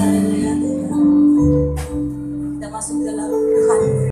I